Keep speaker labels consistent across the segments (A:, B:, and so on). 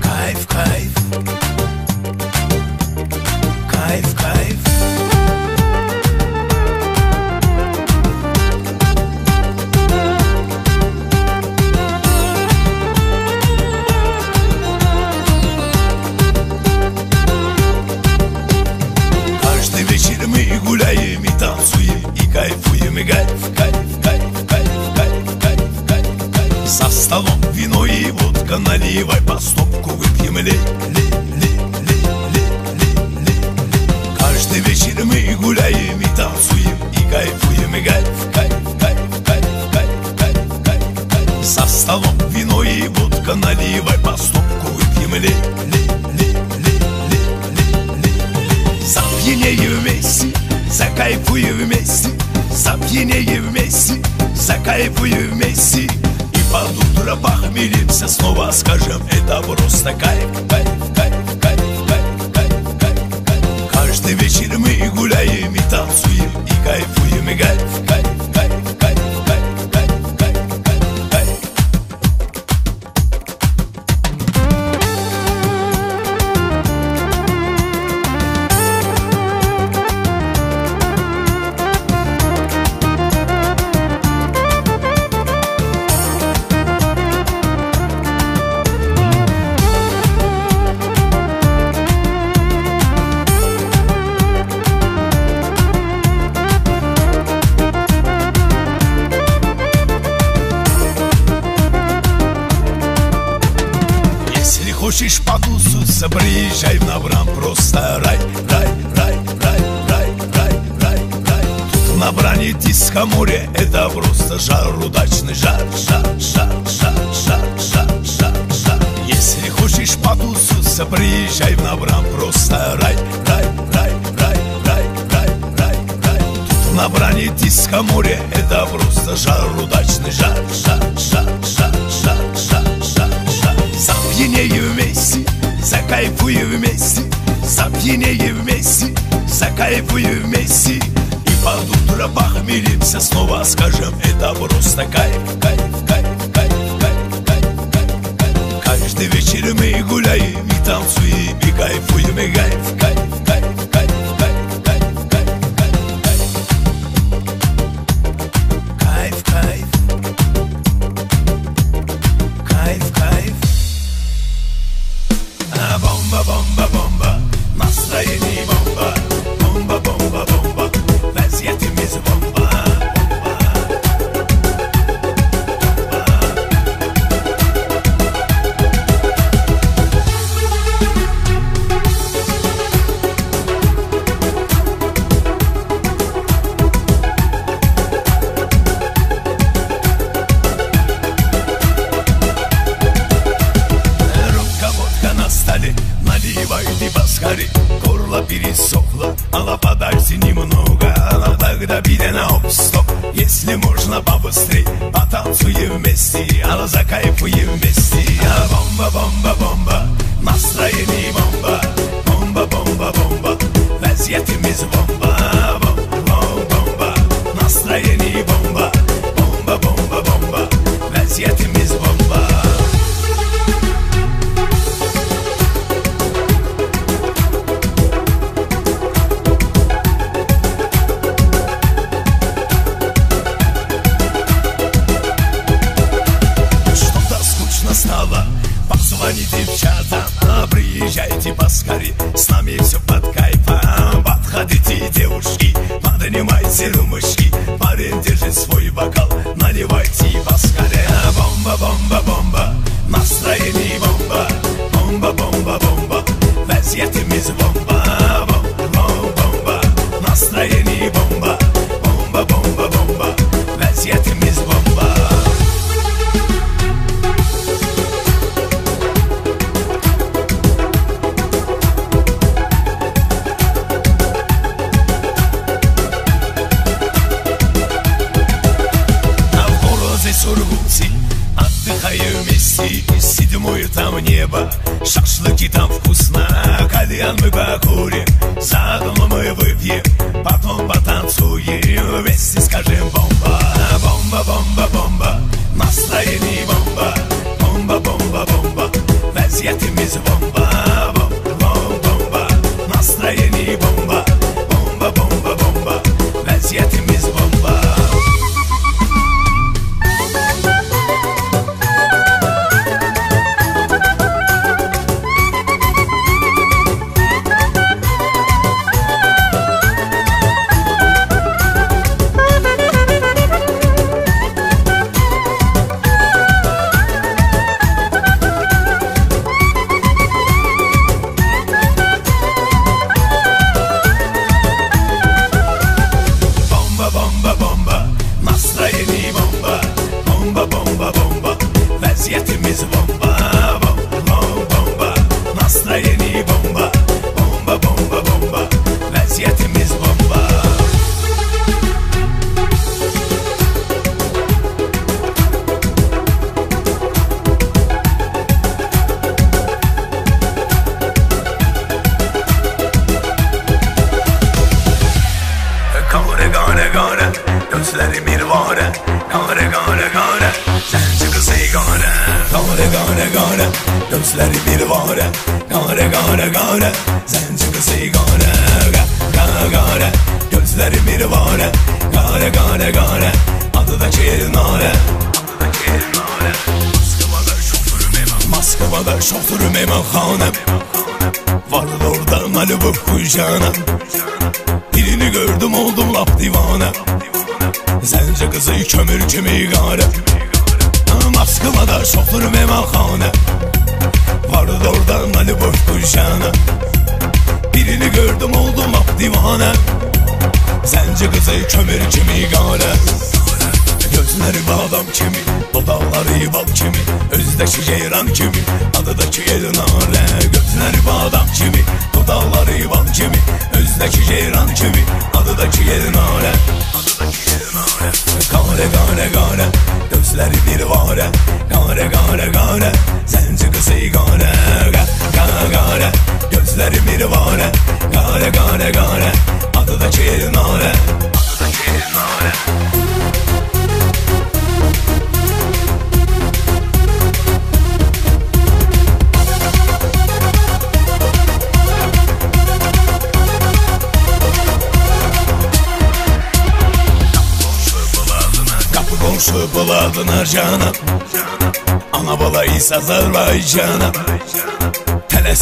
A: Greif, greif.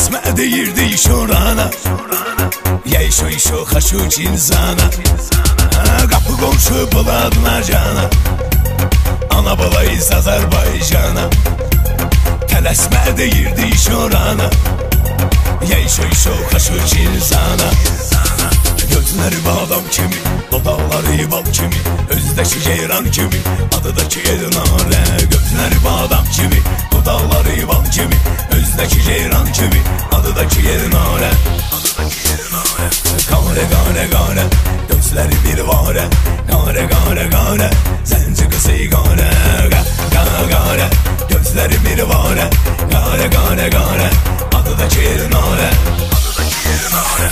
A: Esma deyirdi iş orana Ya işo işo haşu cinzana. Kapı komşu buladına cana. Ana balayız Azərbaycana Tələsmə deyirdi iş orana Ya işo işo haşu cinzana. Gözler badam kimi? Dudakları bal kimi? Özdeşi ceyran kimi? Adı da çiğnare Gözler badam kimi? Dudakları bal kimi? Özdeşi ceyran kimi? Adı da çiğnare Kare kare kare Gözleri bir vare. Kare kare kare Senci kısı kare Kare kare Gözleri bir vare. Kare kare kare Adı da çiğnare Adı da çiğnare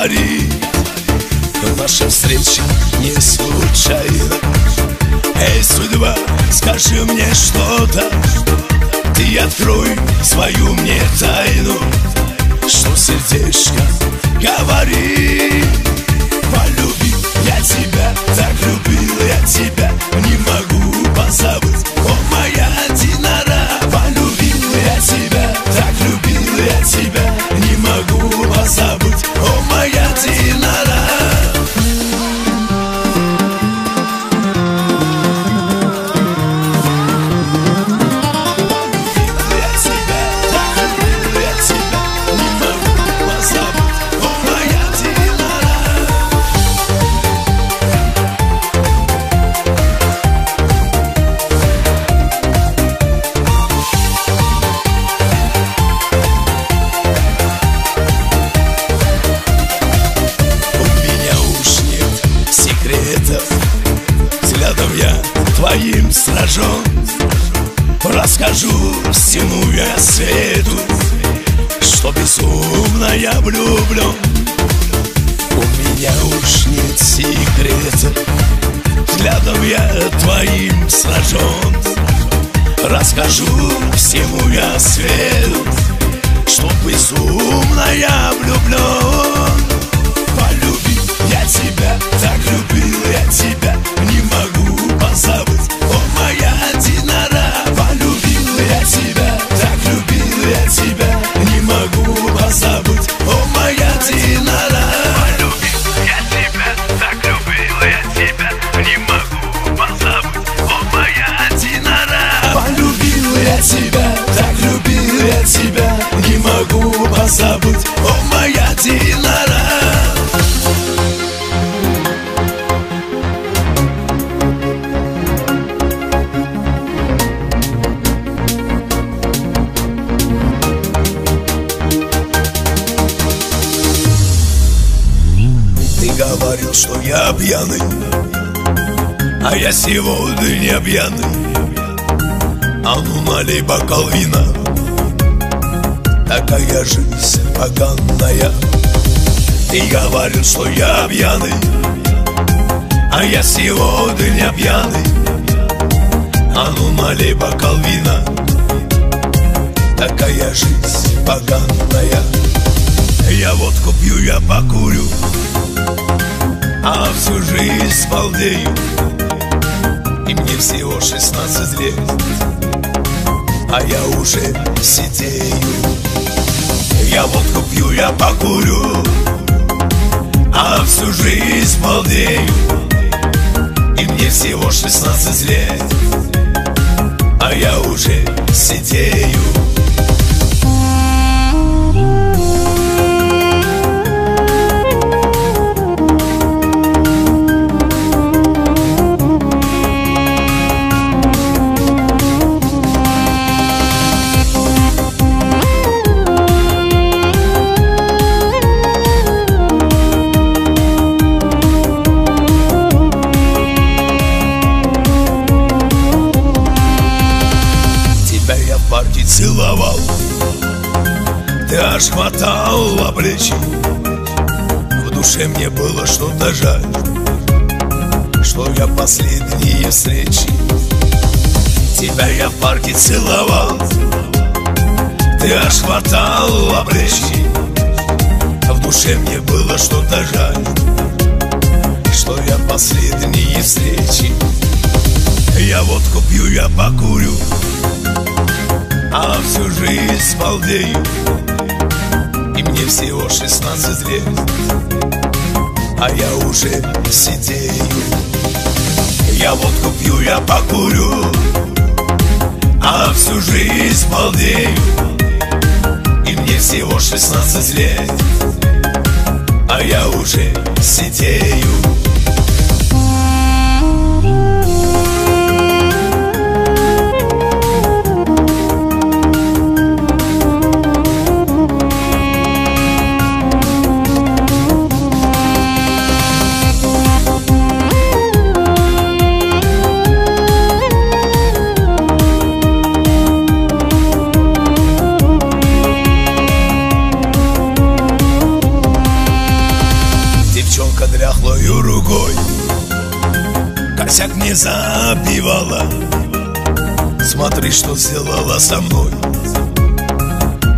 A: Maria. уже сидею. Я водку пью, я покурю А всю жизнь балдею. И мне всего 16 лет А я уже сидею. Смотри, что сделала со мной.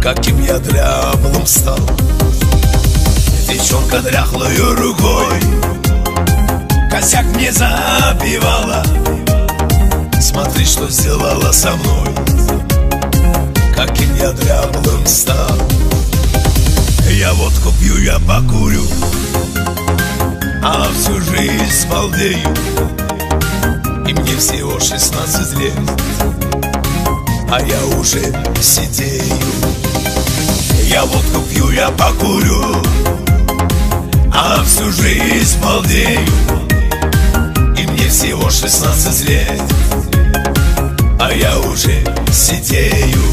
A: Каким я дряблым стал. Девчонка дряхлой рукой Косяк мне забивала. Смотри, что сделала со мной. Каким я дряблым стал. Я водку пью, я покурю. А всю жизнь балдею И мне всего шестнадцать лет А я уже сидею. Я водку пью, я покурю А всю жизнь балдею. И мне всего шестнадцать лет а я уже сидею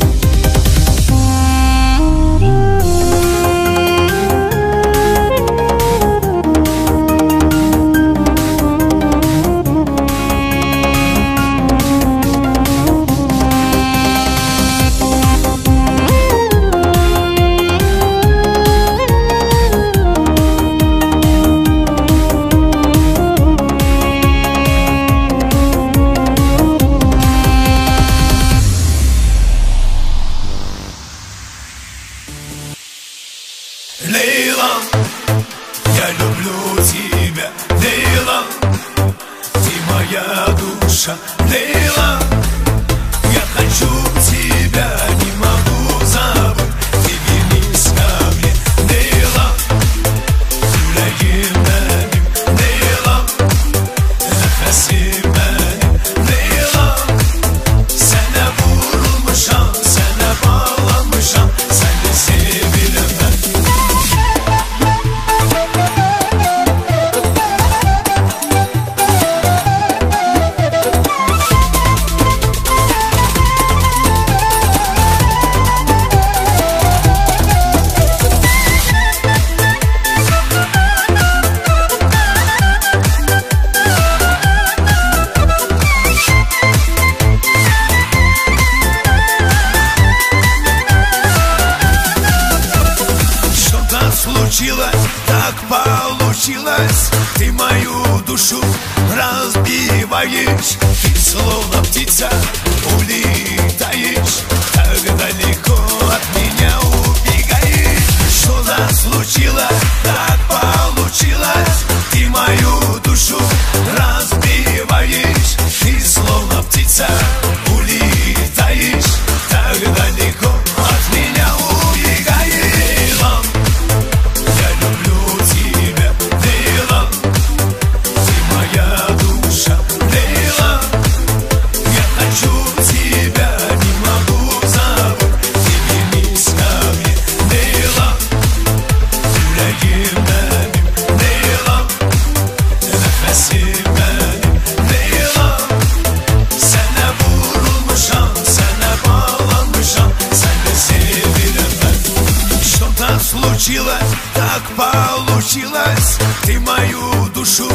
A: Случилось, так получилось. Ты мою душу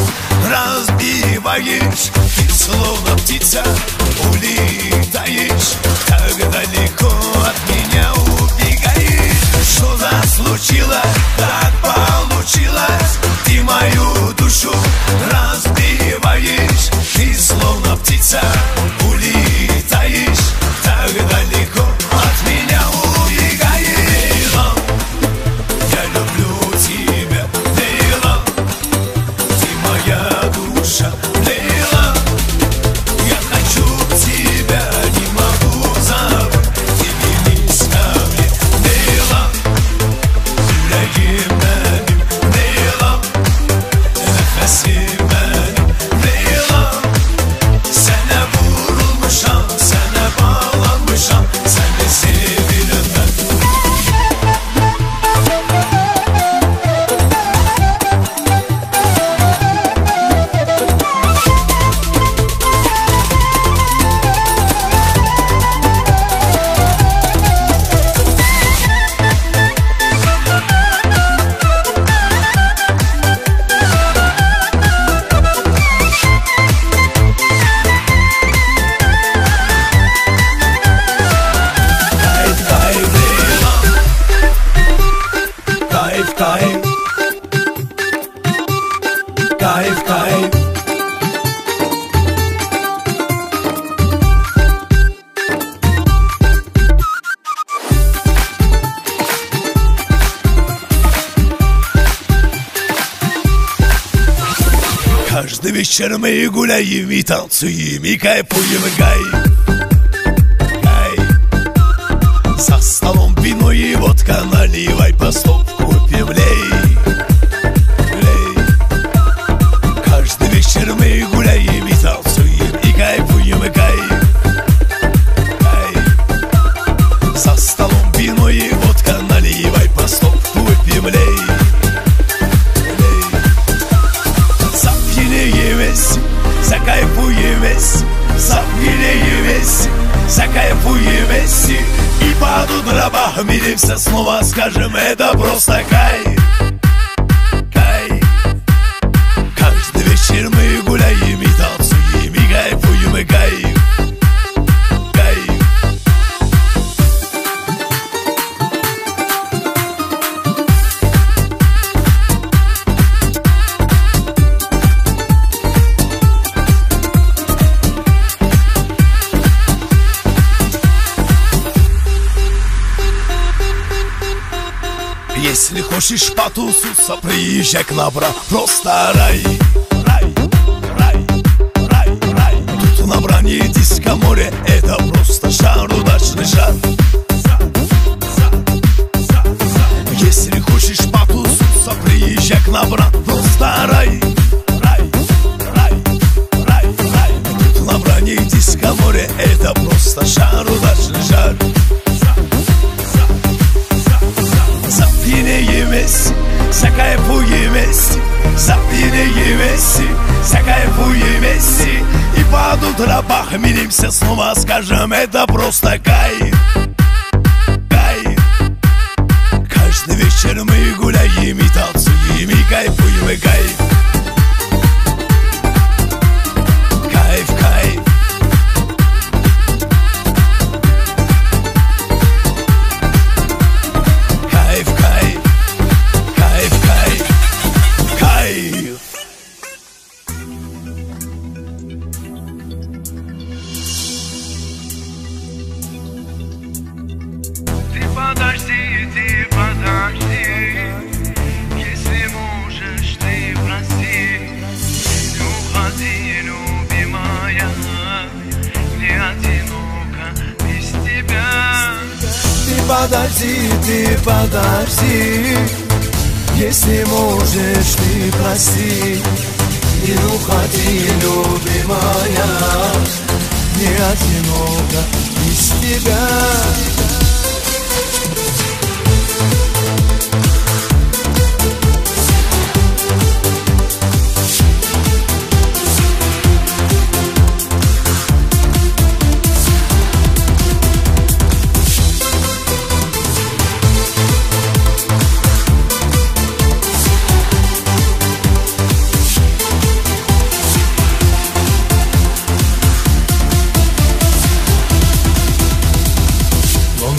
A: разбиваешь Ты словно птица улетаешь. Так далеко от меня убегаешь. Что-то случилось, так получилось. Ты мою душу разбиваешь Ты словно птица улетаешь мы гуляем и танцуем И кайфуем, гай. Гай. За столом вино и водка Наливай по стопку, хочешь потусуться, приезжай к нам, бра Просто рай, рай, рай, рай, рай. Тут на бране диско море, похмелимся снова Скажем, это просто Кайф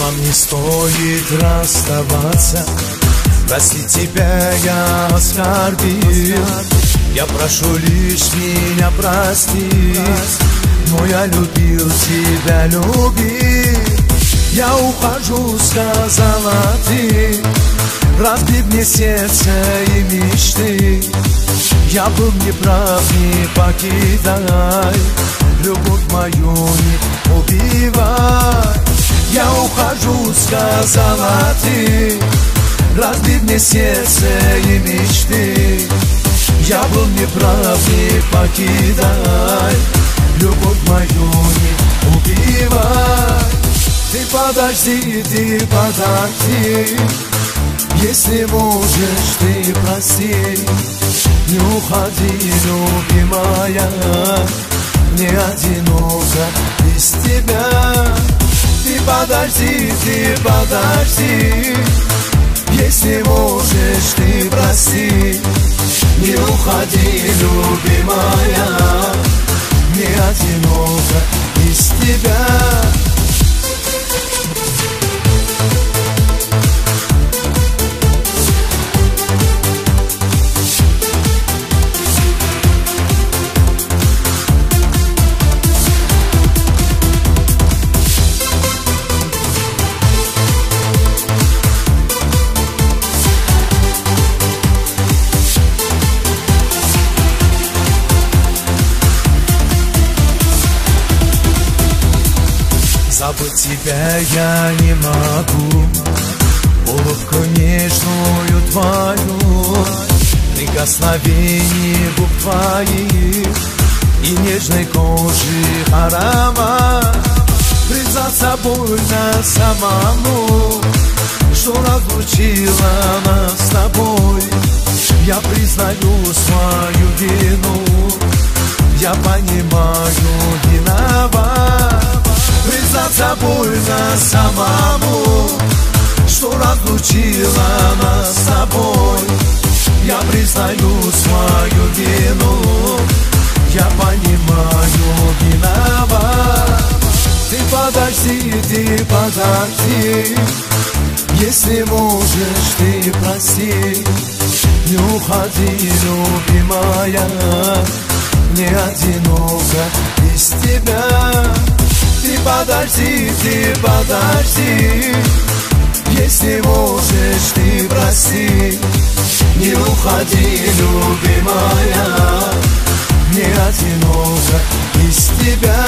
B: нам не стоит расставаться. Прости тебя, я оскорбил Я прошу лишь меня простить. Но я любил тебя, любил Я ухожу, сказала ты Разбив мне сердце и мечты. Я был неправ, не покидай. Любовь мою не убивай я ухожу, сказала ты. Разбив мне сердце и мечты. Я был неправ, не покидай. Любовь мою не убивай. Ты подожди, ты подожди. Если можешь, ты прости. Не уходи, любимая. Не одиноко без тебя ты подожди, ты подожди. Если можешь, ты прости. Не уходи, любимая. Не одиноко без тебя тебя я не могу. Улыбку нежную твою Прикосновение губ твоих И нежной кожи аромат. Признаться больно самому Что разлучила нас с тобой. Я признаю свою вину Я понимаю виноват Признаться больно самому Что разлучила нас с тобой Я признаю свою вину Я понимаю виноват. Ты подожди, ты подожди Если можешь, ты прости. Не уходи, любимая Не одиноко без тебя ты подожди, ты подожди Если можешь, ты прости Не уходи, любимая Не одиноко без тебя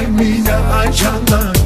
B: Согревай меня, Айчана, не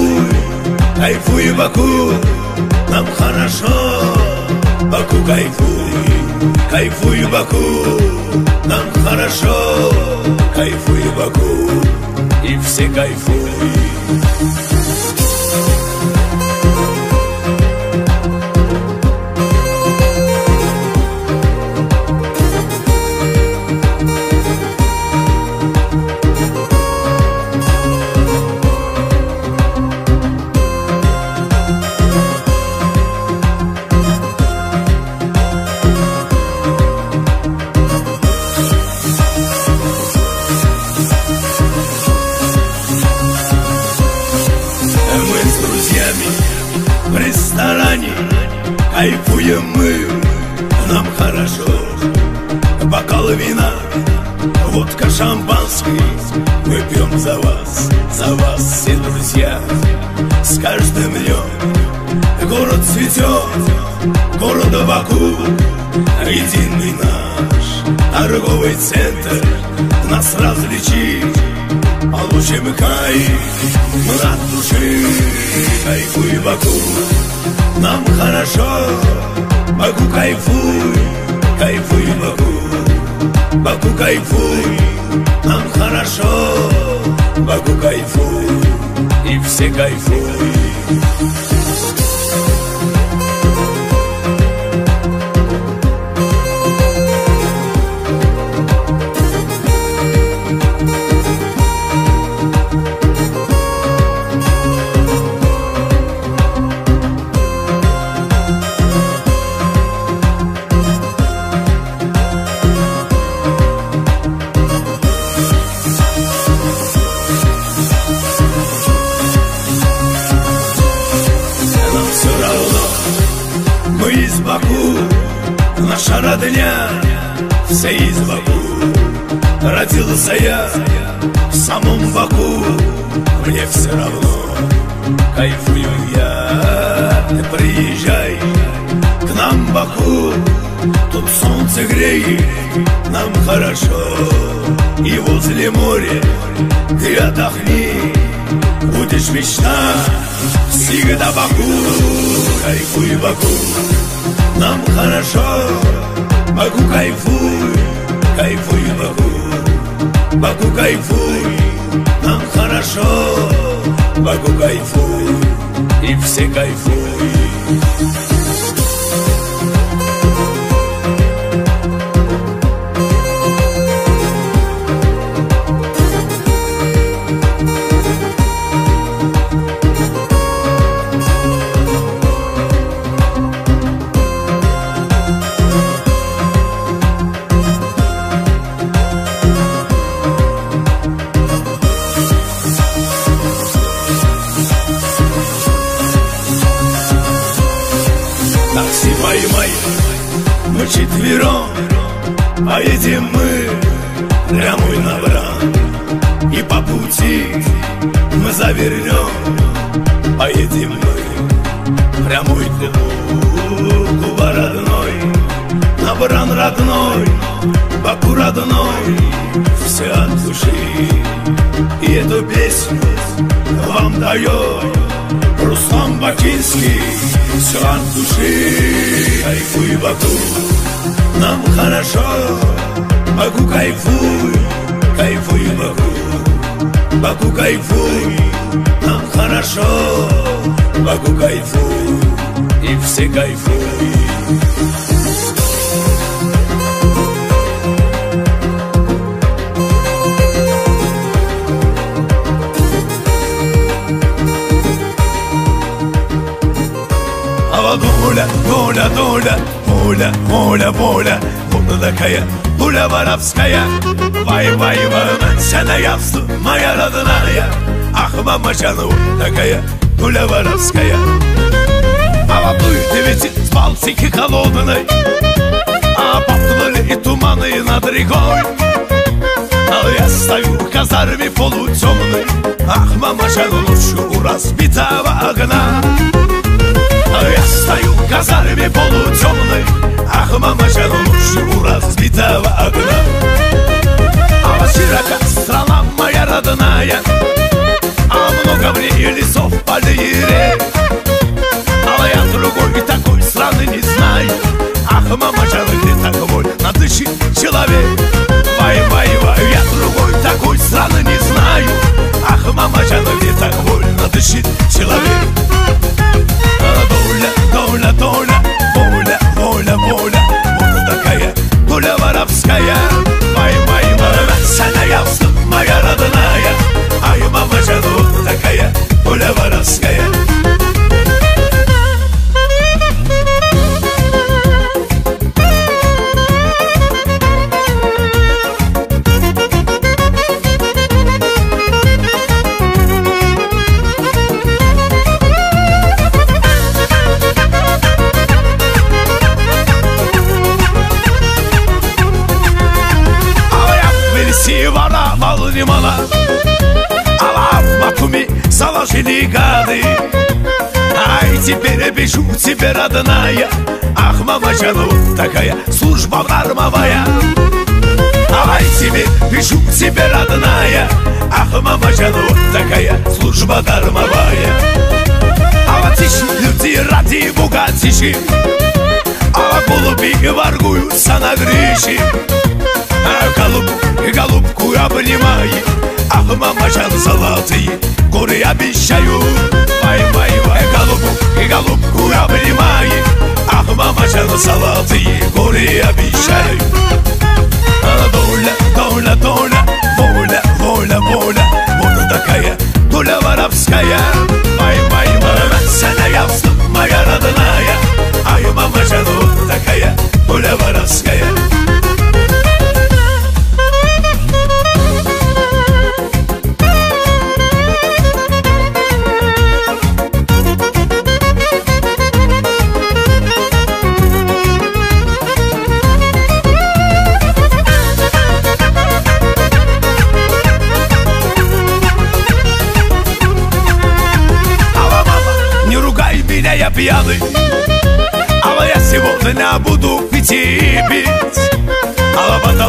A: кайфуй, кайфуй Баку Нам хорошо. Баку кайфуй, кайфуй Баку Нам хорошо, кайфуй Баку И все кайфуй Кайфуем мы, нам хорошо. Бокал вина, водка шампанский. Мы пьем за вас, за вас все друзья. С каждым днем город цветет. Город Баку, единый наш. Торговый центр нас различит. Получим кайф от души. Кайфуй, Баку, нам хорошо. Баку, кайфуй, кайфуй, Баку Баку, кайфуй, нам хорошо. Баку, кайфуй, и все кайфуй Родился я в самом Баку Мне все равно, кайфую я. Ты приезжай к нам Баку. Тут солнце греет, нам хорошо. И возле моря ты отдохни. Будешь мечта всегда Баку. Кайфуй, Баку, нам хорошо. Баку, кайфуй, кайфуй, Баку Баку, кайфуй, нам хорошо. Баку, кайфуй, и все кайфуй мы четвером Поедем мы прямой на бран И по пути мы завернем Поедем мы прямой Куба родной На бран родной, Баку родной Все от души. И эту песню вам дает Руслан Бакинский Все от души. Кайфуй, Баку Нам хорошо Баку, кайфуй Кайфуй, Баку Баку, кайфуй Нам хорошо Баку, кайфуй И все кайфуй. А вот Оля, Оля, Оля, Оля, Оля, Оля Буду такая, Оля воровская Вай, вай, вай, сена явству, моя родная Ах, мама Жану, такая, Оля воровская А в ты ведь с Балтики холодной А пахнули и туманы над рекой А я стою в казарме полутемной Ах, мамаша, лучше у разбитого окна Я стою в казарме полутемной Ах, мамаша, лучше у разбитого окна А вот широка страна моя родная А много в ней лесов, полей и рек А я другой такой страны не знаю Ах, мамаша, где такой надышит человек. Вай, вай, вай, я другой такой страны не знаю Ах, мама, жена, где так воргуются на грыше а голубку, голубку обнимай Ах, мама, жан золотые горы обещаю Вай, вай, вай, голубку, голубку обнимай Ах, мама, жан золотые горы обещаю Доля, доля, доля, воля, воля, воля Вот такая доля воровская Вай, вай, вай, саная, моя родная доля воровская я пьяный. А я сегодня буду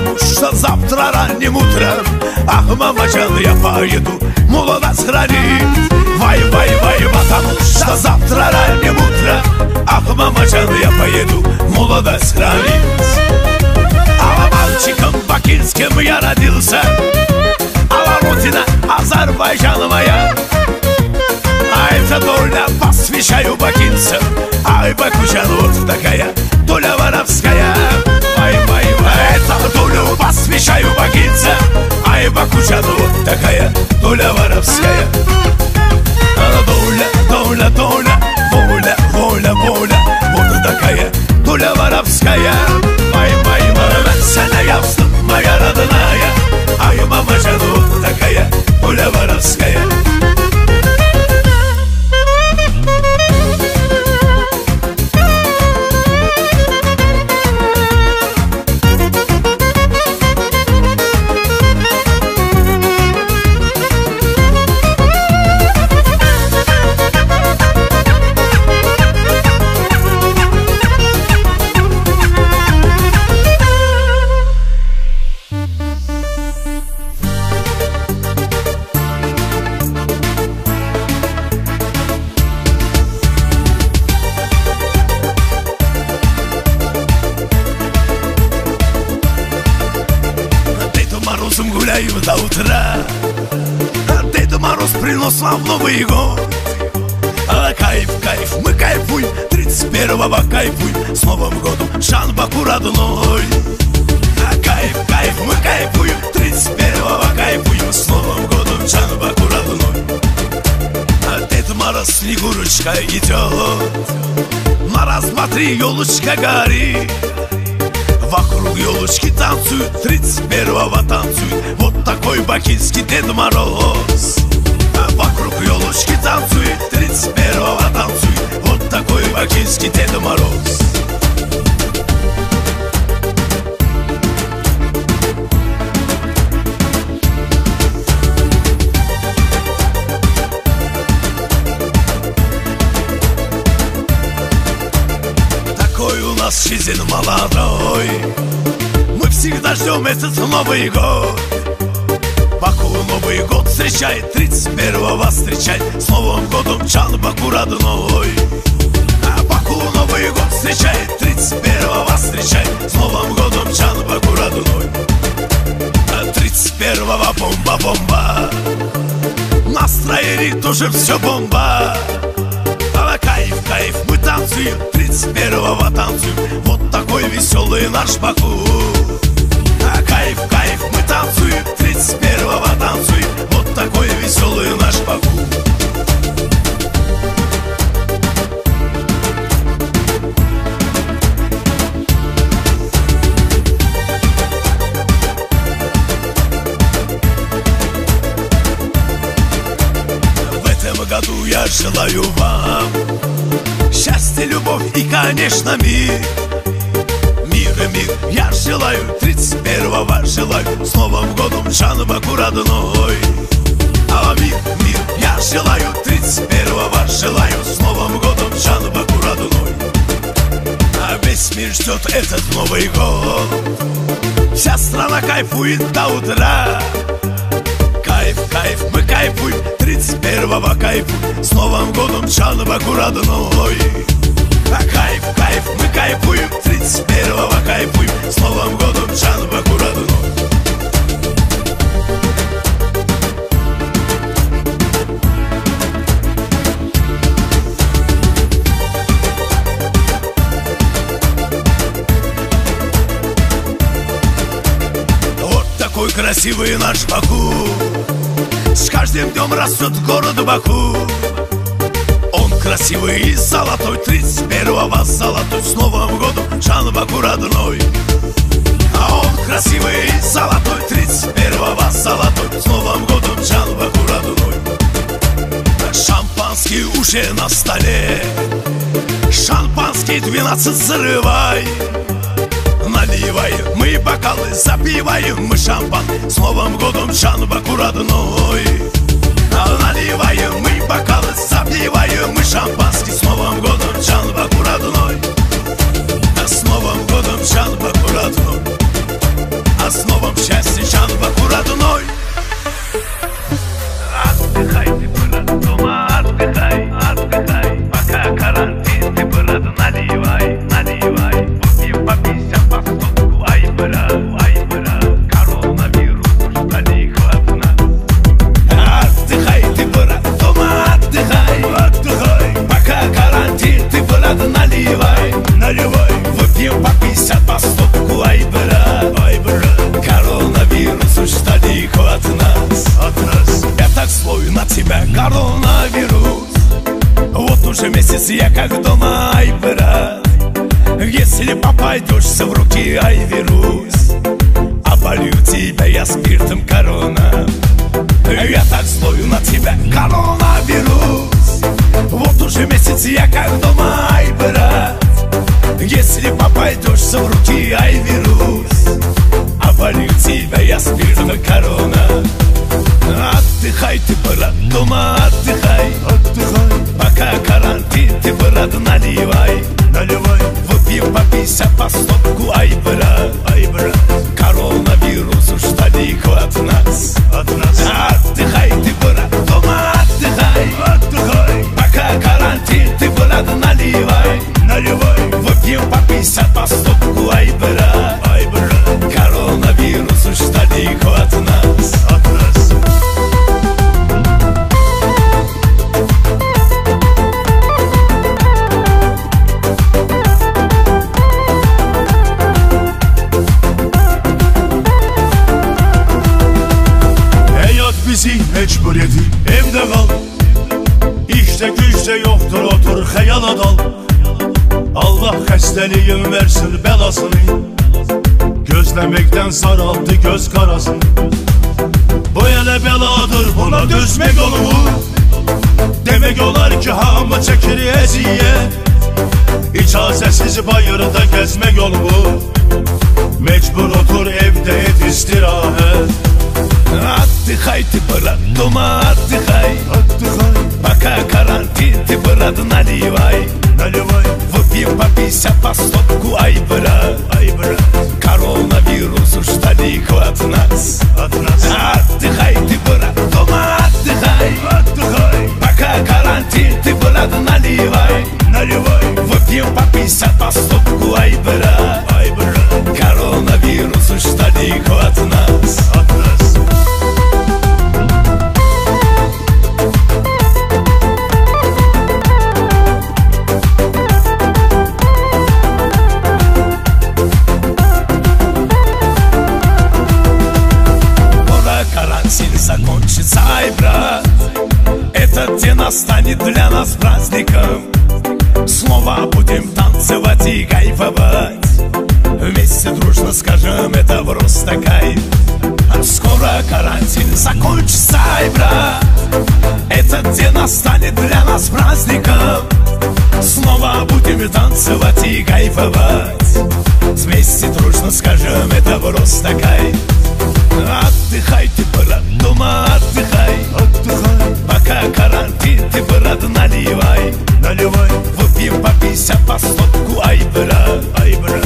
A: А потому что завтра ранним утром Ах, мама, жан, я поеду молодость хранить Вай, вай, вай, потому что завтра ранним утром Ах, мама, жан, я поеду молодость хранить А мальчиком бакинским я родился А родина Азербайджан моя а это доля, посвящаю бакинцам Ай, Бакучан, вот такая доля воровская такая доля воровская Jagger. Встречает. 31-го встречает С Новым годом Чан Баку родной а Баку Новый год встречает. 31-го встречает С Новым годом Чан Баку родной 31-го а бомба-бомба Настроение тоже все бомба. А кайф, кайф, мы танцуем. 31-го танцуем. Вот такой веселый наш Баку. А Кайф, кайф, мы танцуем. 31-го танцуем конечно, мир. Мир и мир. Я желаю 31-го желаю. С Новым годом Джанбаку родной А мир, мир. Я желаю 31-го желаю. С Новым годом Джанбаку родной А весь мир ждет этот Новый год. Вся страна кайфует до утра. Кайф, кайф, мы кайфуем. 31-го кайфуем. С Новым годом Чанбаку родной А кайф, кайф, мы кайфуем. 31-го кайфуем. С Новым годом Чанбаку родной Вот такой красивый наш Баку. С каждым днем растет город Баку красивый и золотой. 31-го золотой С Новым годом Жан Баку родной А он красивый и золотой 31-го золотой С Новым годом Жан Баку родной Шампанский уже на столе. Шампанский 12 зарывай Наливай, мы бокалы запиваем Мы шампан. С Новым годом Шанбаку родной А Наливаем мы бокалы запиваем Мы шампанский с Новым годом Шанбаку родной. А с Новым годом Шанбаку родной. А с новым счастьем Шанбаку родной Если попадешься в руки, ай, вирус Оболью тебя я спиртом корона. Я так злою на тебя, коронавирус Вот уже месяц я как дома, ай, брат. Если попадешься в руки, ай, вирус Оболью тебя я спиртом корона. Отдыхай ты, брат, дома отдыхай. Отдыхай Пока карантин, ты, брат, наливай Наливай Выпьем по 50 по стопку, ай, брат Ай, брат Коронавирус уж далеко от нас. От нас. Отдыхай ты, брат,
B: belasını Gözlemekten saraldı göz karasını Bu ele beladır buna düşmek olur Demek olar ki hamı çekir eziyet İcazetsiz bayırda gezmek olur Mecbur otur evde et istirahat
A: Attı hayti bırak duma attı
B: hay.
A: Attı hay. Baka karantinti bırak
B: наливай
A: Выпьем по 50 по стопку, ай, брат, ай, брат Коронавирус уж далек
C: от нас,
A: от нас.
C: Отдыхай ты, брат, дома отдыхай,
A: отдыхай.
C: Пока карантин, ты, брат, наливай,
A: наливай.
C: Выпьем по 50 по стопку, ай, брат,
A: ай, брат
C: Коронавирус уж далек от нас октября Этот день настанет для нас праздником. Снова будем танцевать и кайфовать. Вместе дружно скажем, это просто кайф. Отдыхайте, брат, дома отдыхай.
A: Отдыхай.
C: Пока карантин, ты, брат, наливай.
A: Наливай.
C: Выпьем по 50 по сотку, ай, брат
A: Ай, брат.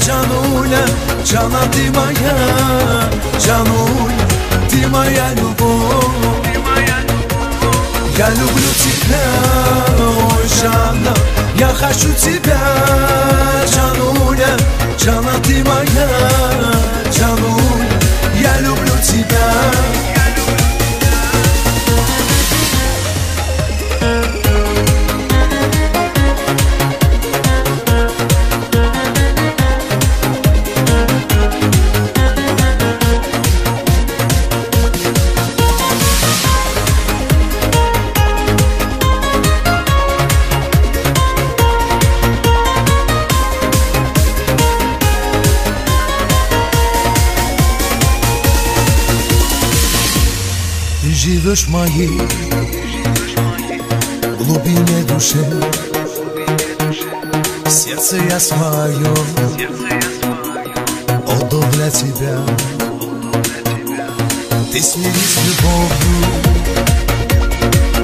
A: Джануля Джана, ты моя, Джануля Ты моя любовь я люблю тебя, ой, Жанна Я хочу тебя, Джануля Джана, ты моя, Джануля Я люблю тебя живешь в глубине души Сердце я свое отдал для тебя Ты смирись с любовью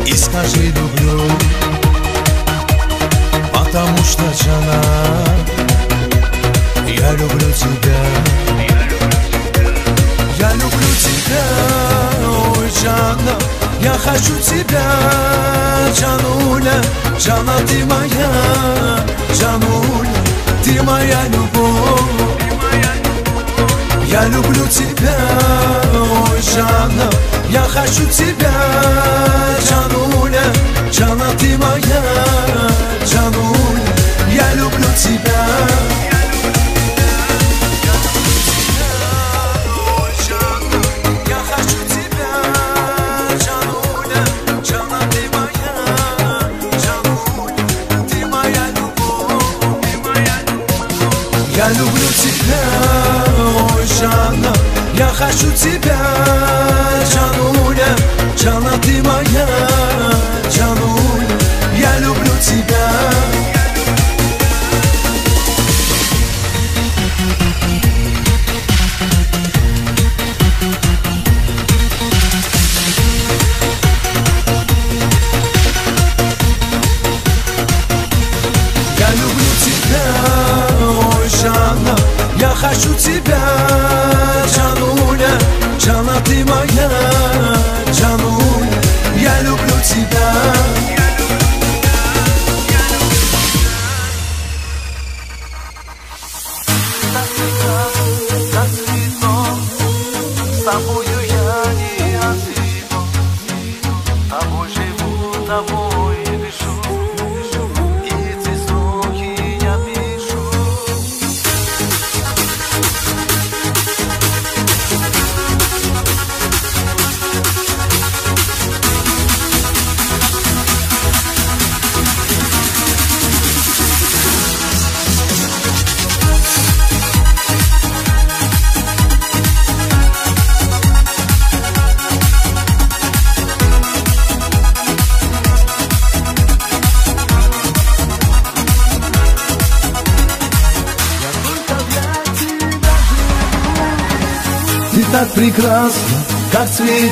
A: и скажи люблю. Потому что, Джана, я люблю тебя Я люблю тебя, ой, Джана Я хочу тебя, Джануля Джана, ты моя, Джануля Ты моя любовь. Я люблю тебя, ой, Джана Я хочу тебя, Джануля Джана, ты моя, Джануля Я люблю тебя Жанна Я хочу тебя, Джануля Джана, ты моя,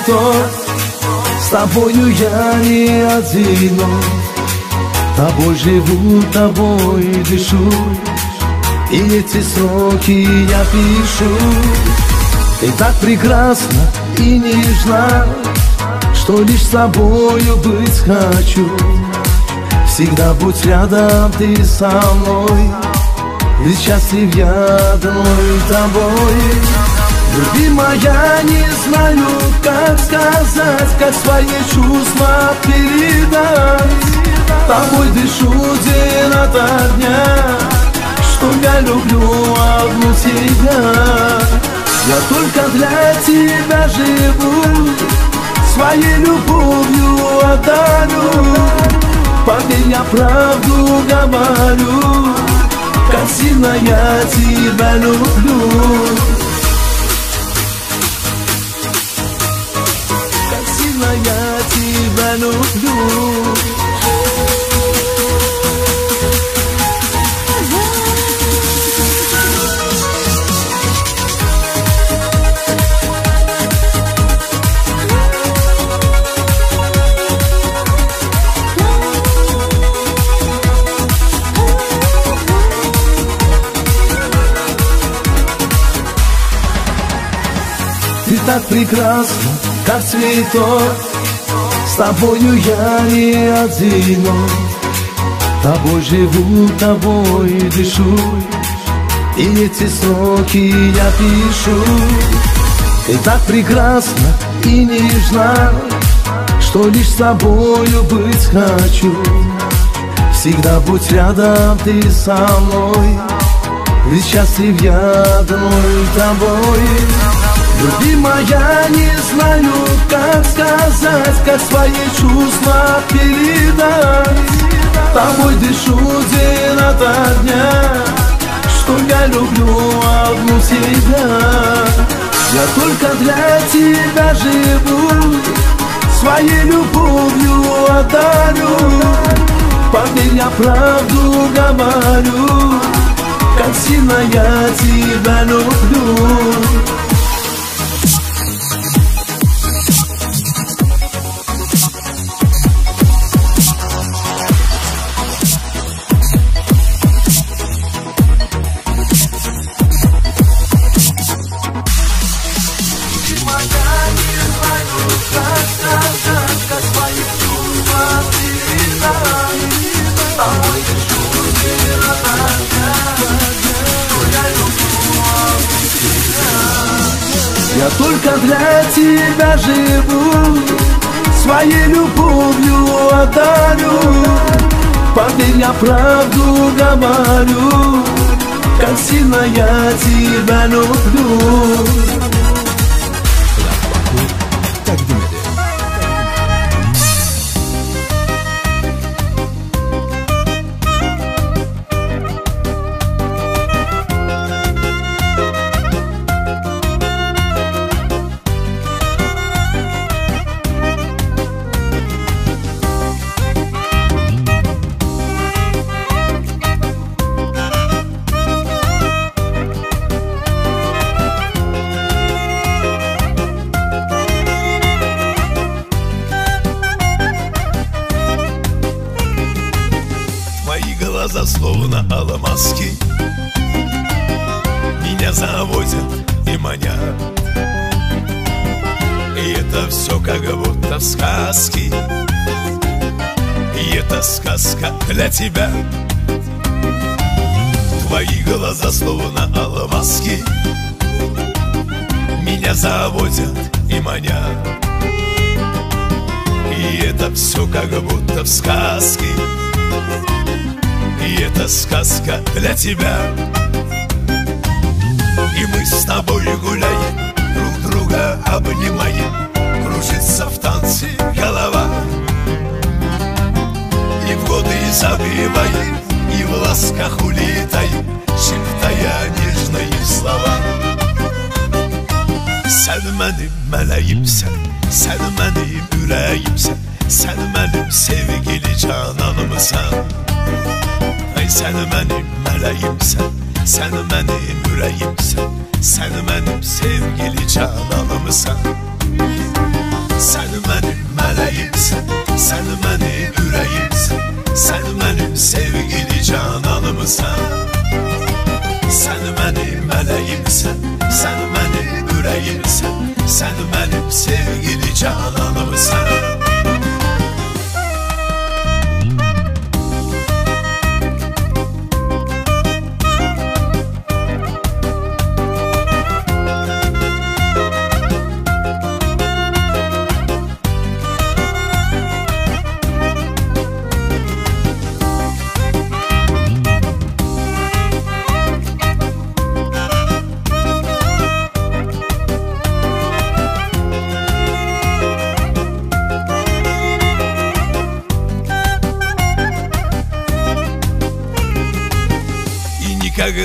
D: как цветок С тобою я не одинок Тобой живу, тобой дышу И эти строки я пишу.
E: Ты так прекрасна и нежна Что лишь с тобою быть хочу. Всегда будь рядом ты со мной Ведь счастлив я одной тобой Любимая, не знаю, как сказать Как свои чувства передать. Тобой дышу день ото дня Что я люблю одну тебя. Я только для тебя живу Своей любовью отдарю
A: Поверь, я правду говорю Как сильно я тебя люблю люблю Ты так прекрасна, как цветок С тобою я не одинок Тобой живу, тобой дышу. И эти строки я пишу. Ты так прекрасна и нежна Что лишь с тобою быть хочу. Всегда будь рядом ты со мной Ведь счастлив я одной тобой Любимая, не знаю, как сказать, как свои чувства передать. Тобой дышу день ото дня, что я люблю одну себя. Я только для тебя живу, своей любовью отдарю. Поверь, я правду говорю, как сильно я тебя люблю. Тебя живу, своей любовью отдарю. Поверь, я правду говорю, как сильно я тебя люблю.
F: Тебя. Твои глаза словно алмазки. Меня заводят и манят. И это все как будто в сказке. И это сказка для тебя. И мы с тобой гуляем Друг друга обнимаем. Кружится в танце голова в годы забиваем И в ласках улетаем Шептая нежные слова Sen benim meleğimsen Sen benim yüreğimsen Sen benim sevgili cananımsan Ay sen benim meleğimsen Sen benim yüreğimsen Sen benim sevgili cananımsan Sen benim meleğimsen Sen benim yüreğimsen sen benim sevgili cananımsan Sen benim meleğimsen Sen benim yüreğimsen Sen benim sevgili cananımsan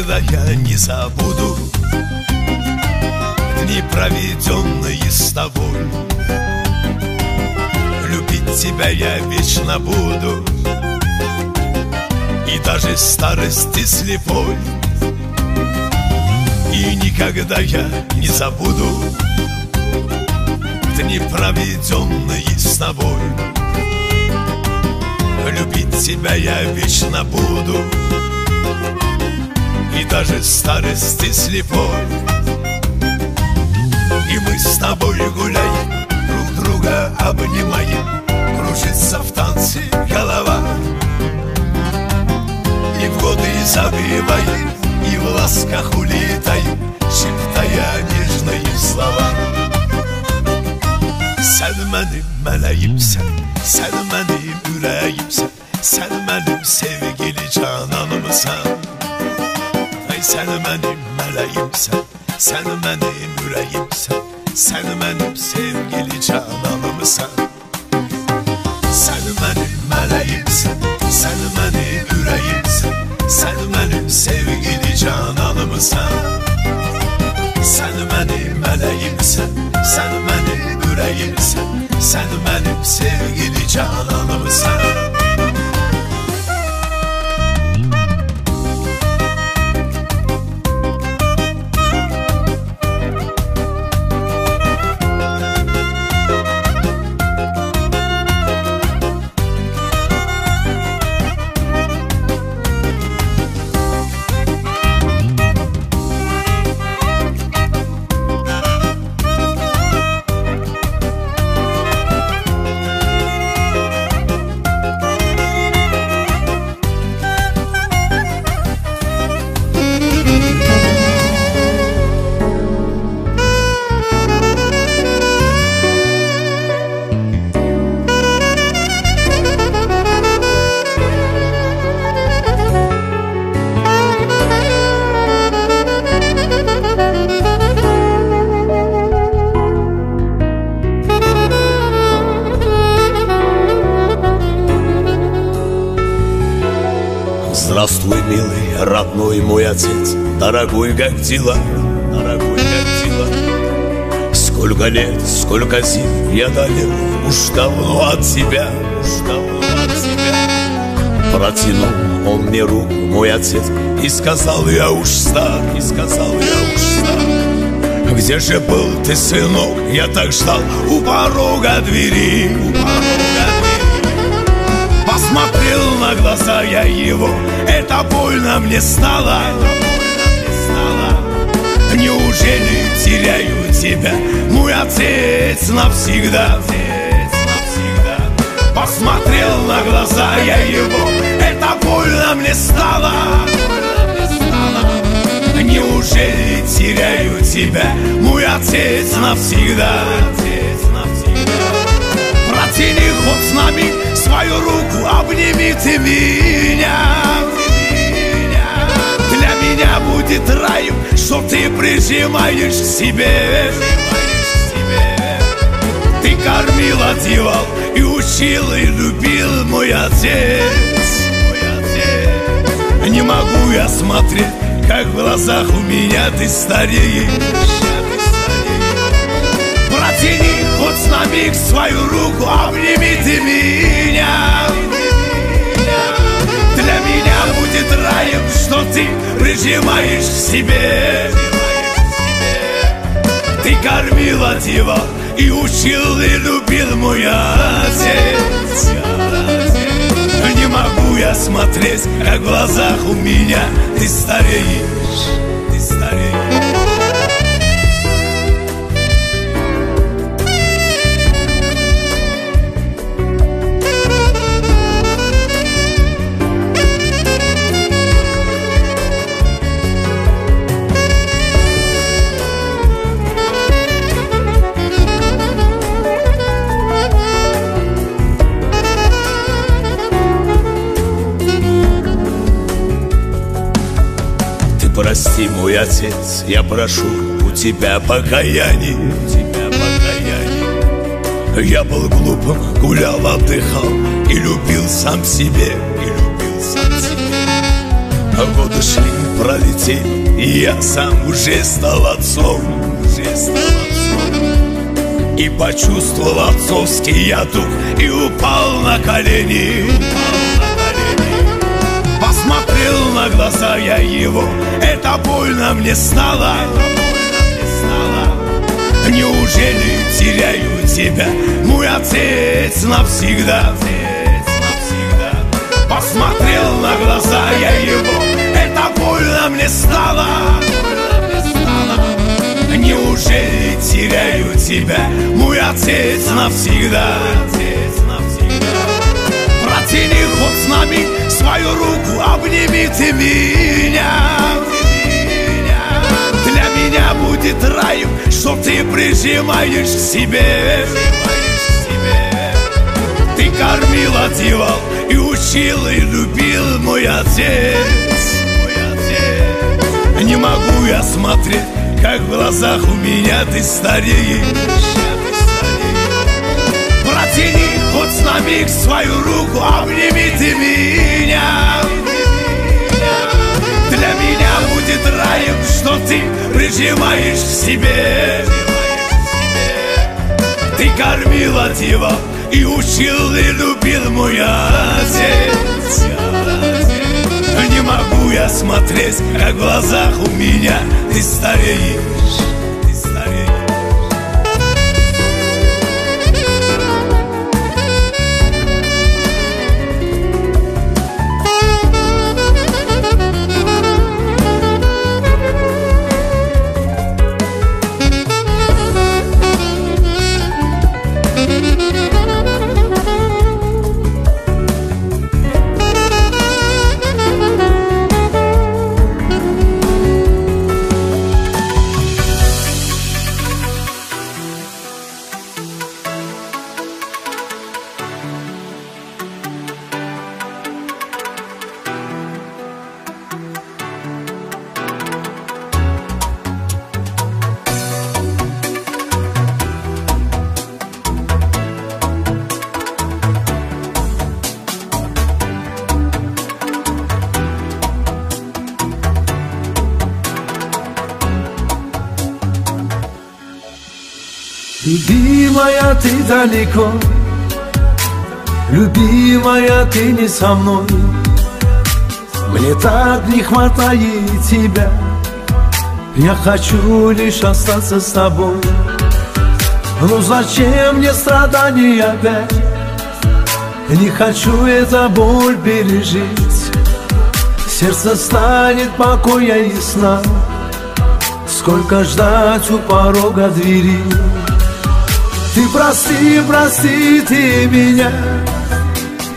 A: никогда я не забуду. Дни, проведенные с тобой. Любить тебя я вечно буду. И даже старости слепой. И никогда я не забуду. Дни, проведенные с тобой. Любить тебя я вечно буду И даже старости слепой. И мы с тобой гуляем Друг друга обнимаем Кружится в танце голова. И в годы забиваем И в ласках улетаем Шептая нежные слова. Sen benim meleğimsen Sen benim yüreğimsen Sen benim sevgili cananımsan sen benim meleğimsen Sen. Benim yüreğimsen Sen. Benim sevgili cananımsan Sen. Benim meleğimsen Sen. Benim yüreğimsen Sen. Benim sevgili cananımsan sen. Benim meleğimsen Sen. Benim yüreğimsen Sen. Benim sevgili cananımsan Дорогой, как дела, дорогой, как дела? Сколько лет, сколько зим я долел Уж давно от тебя, уж давно от тебя. Протянул он мне руку, мой отец И сказал, я уж стар, и сказал, я уж стар Где же был ты, сынок, я так ждал. У порога двери, у порога Посмотрел на глаза я его. Это больно мне стало Неужели теряю тебя? Мой отец навсегда Посмотрел на глаза я его Это больно мне стало. Неужели теряю тебя? Мой отец навсегда Протяни хоть с нами свою руку, обними ты меня меня будет раем, что ты прижимаешь к себе. Ты кормил, одевал и учил, и любил мой отец. Не могу я смотреть, как в глазах у меня ты стареешь. Протяни хоть на миг свою руку, обними ты меня будет раем, что ты прижимаешь к себе. Ты кормил, одевал и учил, и любил мой отец. Не могу я смотреть, как в глазах у меня ты стареешь, ты стареешь мой отец, я прошу у тебя покаяние, у тебя покаяние. Я был глупым, гулял, отдыхал и любил сам себе, и любил сам себе. Годы шли, пролетели, и я сам уже стал отцом, уже стал отцом. И почувствовал отцовский я И упал на колени, упал на колени. Посмотрел на глаза я его Это больно мне стало. Неужели теряю тебя, мой отец навсегда? Посмотрел на глаза я его Это больно мне стало. Неужели теряю тебя, мой? Отец навсегда. Протяни хоть с нами свою руку, обними ты меня. Меня будет раем, что ты прижимаешь к себе. Ты кормил, одевал и учил, и любил. Мой отец. Не могу я смотреть, как в глазах у меня ты стареешь. Протяни хоть на миг свою руку, обними ты меня. Для меня будет раем, что ты прижимаешь к себе. Ты кормил, одевал и учил, и любил мой отец. Не могу я смотреть, как в глазах у меня. Ты стареешь.
E: Далеко. Любимая, ты не со мной. Мне так не хватает тебя. Я хочу лишь остаться с тобой. Ну зачем мне страдания опять? Не хочу эту боль пережить. Сердце станет покоя и сна. Сколько ждать у порога двери ты прости, прости меня.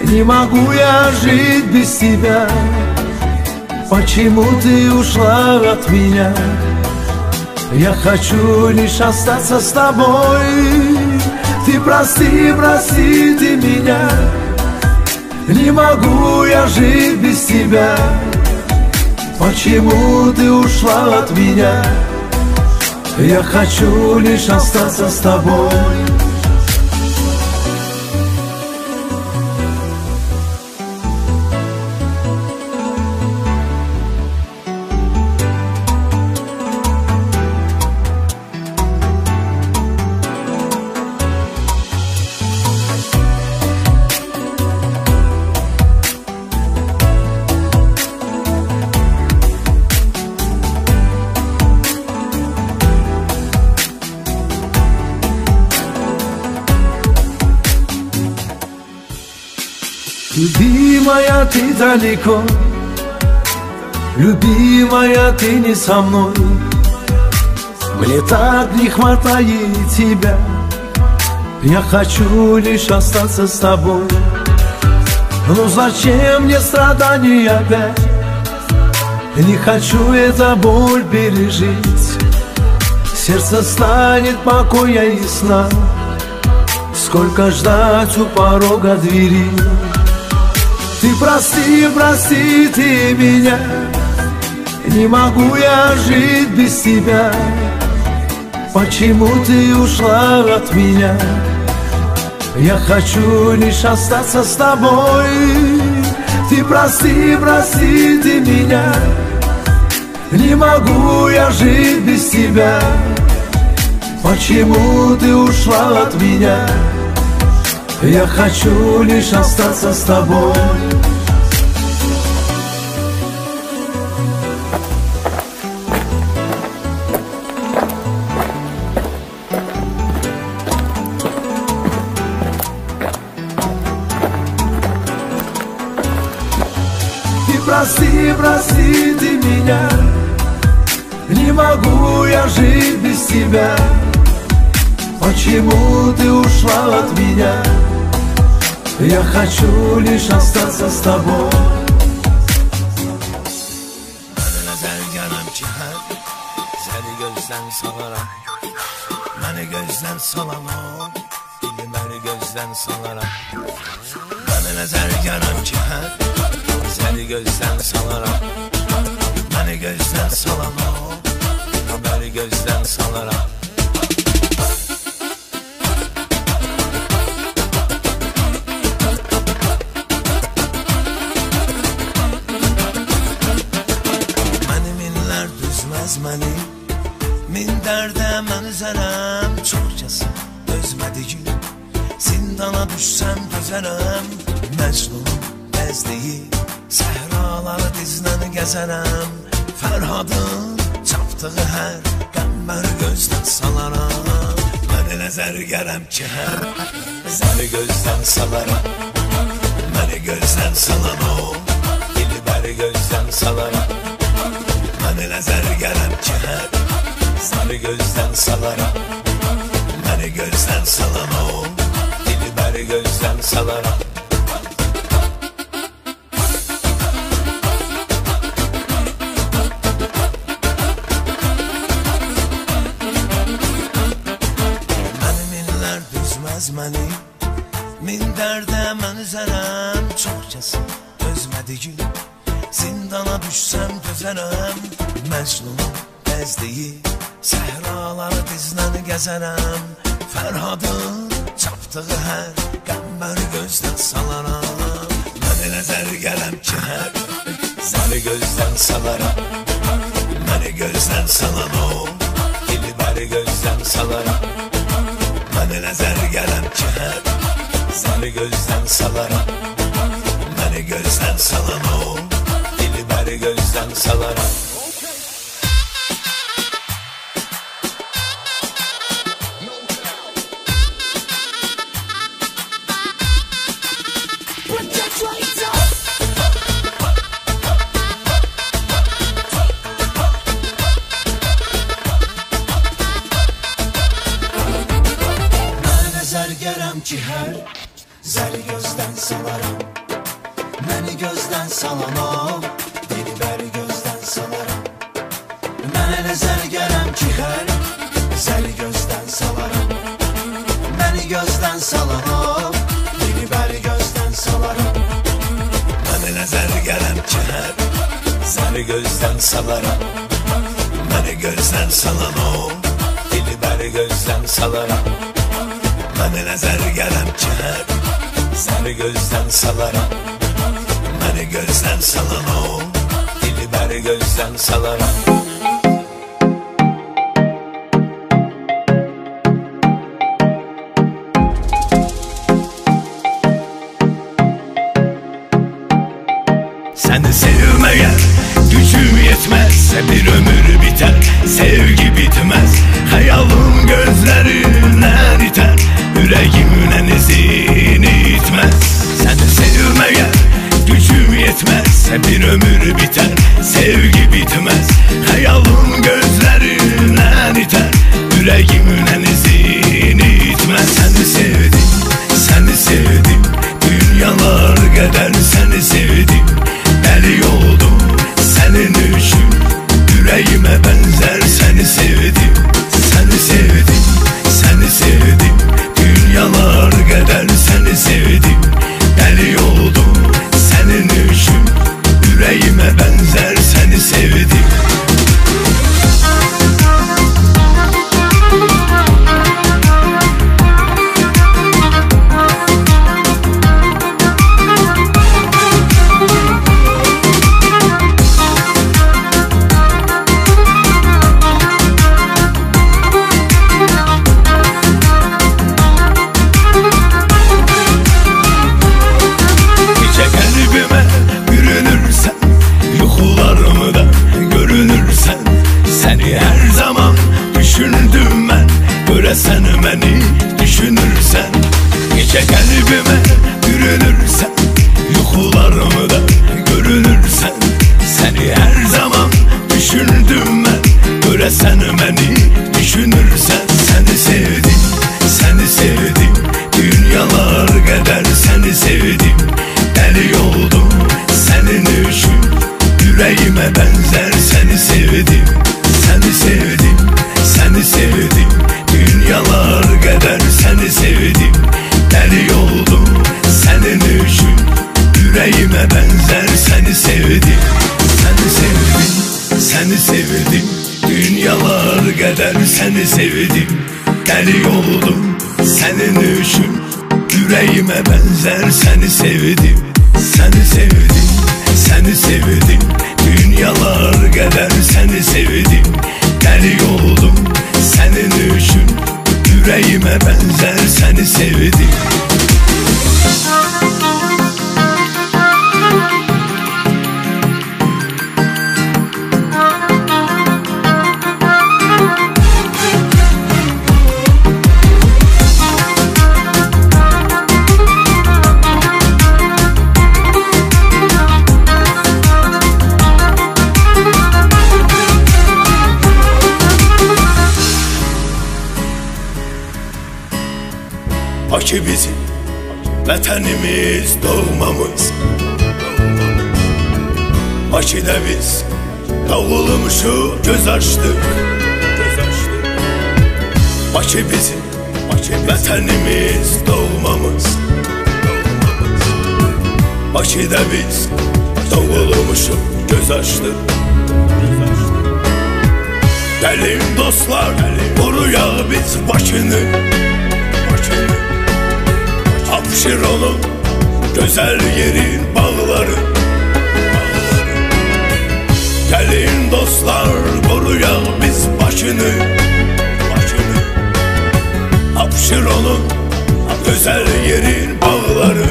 E: Не могу я жить без тебя. Почему ты ушла от меня? Я хочу лишь остаться с тобой. Ты прости, прости меня. Не могу я жить без тебя. Почему ты ушла от меня? Я хочу лишь остаться с тобой Любимая, ты далеко. Любимая, ты не со мной. Мне так не хватает тебя. Я хочу лишь остаться с тобой. Ну зачем мне страдания опять? Не хочу эту боль пережить. Сердце станет покоя и сна. Сколько ждать у порога двери ты прости, прости ты меня. Не могу я жить без тебя. Почему ты ушла от меня? Я хочу лишь остаться с тобой. Ты прости, прости ты меня. Могу я жить без тебя. Почему ты ушла от меня? Я хочу лишь остаться с тобой. И прости, прости ты меня. Не могу я жить без тебя. Почему ты ушла от меня? Я хочу лишь остаться с тобой
A: Nəzər gələm ki hər Səni gözdən salaram Məni gözdən salan o Dili məni gözdən salaram Mənə nəzər gələm ki hər Səni gözdən salaram Məni gözdən salan o Dili məni gözdən salaram Səhraları dizləni gəzərəm Fərhadın çapdığı hər Qəmbər gözdən salaram. Məni nəzər gələm ki hər Zəri gözdən salaram. Məni gözdən salan o Dili bəri gözdən salaram. Məni nəzər gələm ki hər Sarı gözdən salaram. Məni gözdən salan o Dili bəri gözdən salaram Məcnunun bəzdiyi Səhraları dizləni gəzərəm Fərhadın çapdığı hər Qəmbər gözdən salaram Mənə nəzər gələm ki hər Zəri gözdən salaram Məni gözdən salan o Dili bəri gözdən salaram Mənə nəzər gələm ki hər Səni gözdən salaram Məni gözdən salan o Dili bəri gözdən salaram
E: gözden salara. Beni gözden salan o. Dilber gözden salara. Beni nazar gelen çener Zar gözden salara. Beni gözden salan o.
A: Dilber gözden salara. Bakı bizim vətənimiz, doğmamız. Bakıda biz doğulmuşuq, göz açdıq göz açdıq. Bakı bizim. Vətənimiz, doğmamız. Bakıda biz doğulmuşuq, göz açdıq Gəlin dostlar, qoruyaq biz Bakını hemşiralım Güzel yerin bağları, Gelin dostlar buraya biz başını. Başını. Hapşıralım Güzel yerin bağları.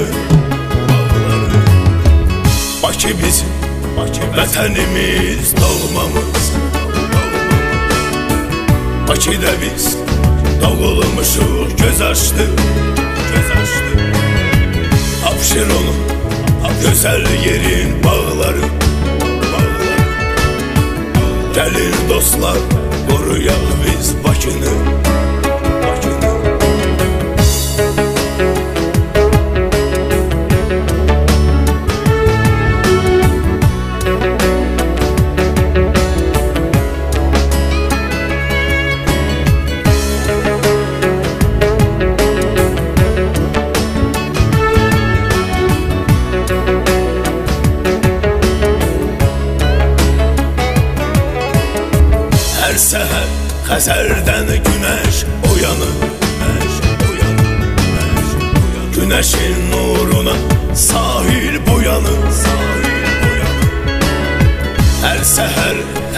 A: Başı bizim Başı Vatanimiz doğmamız. Bakı'da biz Doğulmuşuz göz açtık hemşir olun Güzel yerin bağları Gelir dostlar Koruyak biz başını.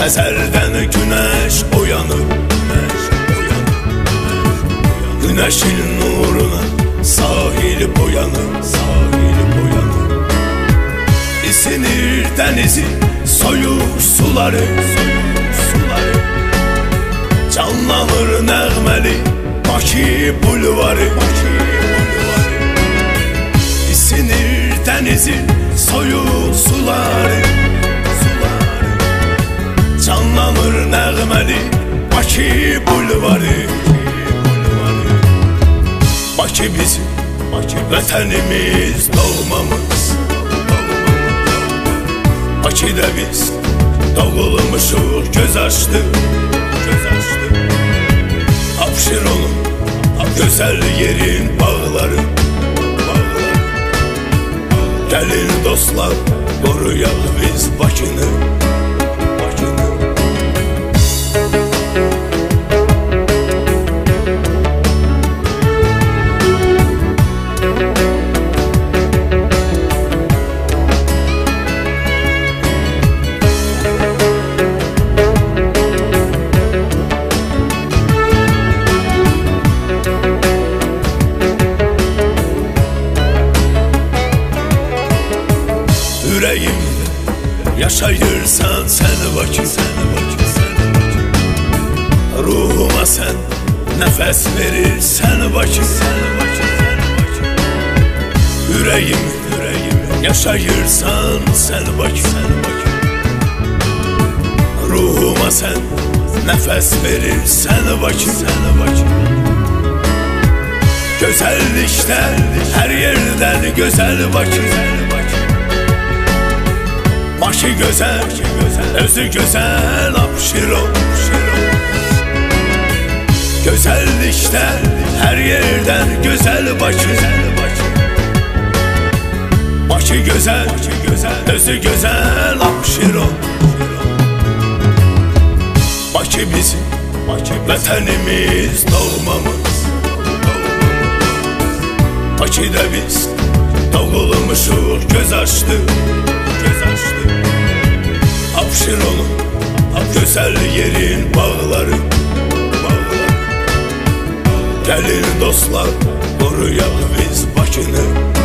A: Ezerden güneş uyanır güneş uyanır. Güneşin nuruna sahil boyanır Sahil boyanır İsinir denizi soyur suları Soyur suları. Canlanır nəğməli Bakı bulvarı. Bakı bulvarı İsinir denizi soyur suları. Canlanır nəğməli Bakı bulvarı. Bakı bizim Vətənimiz doğmamız Bakıda biz doğulmuşuq göz açdıq göz açdıq Hapşır olun güzel yerin bağları. Gəlin dostlar qoruyaq biz Bakını çayırsan sen vakit Ruhuma sen nefes verir sen vakit Yüreğim yüreğim yaşayırsan sen vakit Ruhuma sen nefes verir sen vakit Güzel işte her yerden güzel vakit içi güzel, özü güzel apşiro Güzel işte her yerden güzel başı. Başı güzel, özü güzel apşiro Başı bizim, başı vatanimiz doğmamız. Başı da biz doğulmuşuz göz açtık Hapşır oğlum Güzel yerin bağları Bağlar Gelir dostlar Koruyalım biz başını.